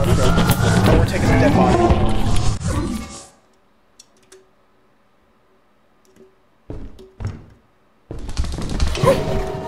But we're taking the dead body. Oh!